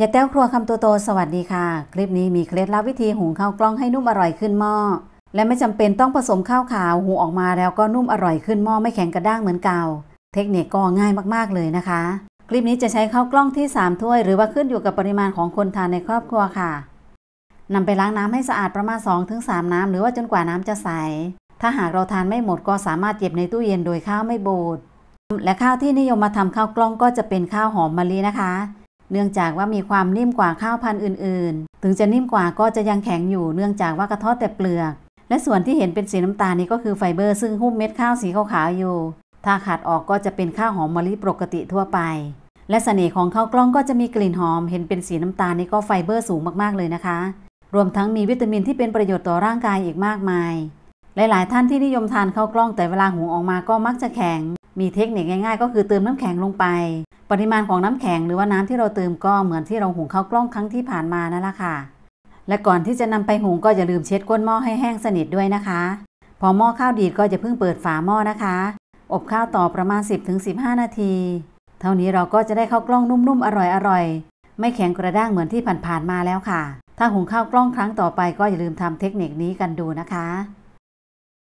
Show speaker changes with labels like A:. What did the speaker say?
A: ยายแต้วครัวคำตัวโตสวัสดีค่ะ คลิปนี้มีเคล็ดลับวิธีหุงข้าวกล้องให้นุ่มอร่อยขึ้นหม้อและไม่จำเป็นต้องผสมข้าวขาวหุงออกมาแล้วก็นุ่มอร่อยขึ้นหม้อไม่แข็งกระด้างเหมือนเก่า เทคนิคก็ง่ายมากๆเลยนะคะ คลิปนี้จะใช้ข้าวกล้องที่ 3 ถ้วย หรือว่าขึ้นอยู่กับปริมาณของคนทานในครอบครัวค่ะนำไปล้างน้ำให้สะอาดประมาณ 2-3 น้ำหรือว่าจนกว่าน้ำจะใส ถ้าหากเราทานไม่หมดก็สามารถเก็บในตู้เย็นโดยข้าวไม่บูดและข้าวที่นิยมมาทำข้าวกล้องก็จะเป็นข้าวหอมมะลินะคะ เนื่องจากว่ามีความนิ่มกว่าข้าวพันธุ์อื่น ๆ ถึงจะนิ่มกว่าก็จะยังแข็งอยู่ เนื่องจากว่ากะเทาะแต่เปลือก และส่วนที่เห็นเป็นสีน้ำตาลนี้ก็คือไฟเบอร์ซึ่งหุ้มเม็ดข้าวสีขาวๆอยู่ ถ้าขัดออกก็จะเป็นข้าวหอมมะลิปกติทั่วไป และเสน่ห์ของข้าวกล้องก็จะมีกลิ่นหอม เห็นเป็นสีน้ำตาลนี้ก็ไฟเบอร์สูงมากๆเลยนะคะ รวมทั้งมีวิตามินที่เป็นประโยชน์ต่อร่างกายอีกมากมาย หลายๆ ท่านที่นิยมทานข้าวกล้องแต่เวลาหุงออกมาก็มักจะแข็ง มีเทคนิคง่ายๆ ก็คือเติมน้ำแข็งลงไป ปริมาณของน้ำแข็งหรือว่าน้ำที่เราเติมก็เหมือนที่เราหุงข้าวกล้องครั้งที่ผ่านมานั่นแหละค่ะ และก่อนที่จะนำไปหุงก็อย่าลืมเช็ดก้นหม้อให้แห้งสนิทด้วยนะคะ พอหม้อข้าวดีดก็จะเพิ่งเปิดฝาหม้อนะคะ อบข้าวต่อประมาณ 10-15 นาที เท่านี้เราก็จะได้ข้าวกล้องนุ่มๆอร่อยๆไม่แข็งกระด้างเหมือนที่ผ่านๆมาแล้วค่ะ ถ้าหุงข้าวกล้องครั้งต่อไปก็อย่าลืมทำเทคนิคนี้กันดูนะคะ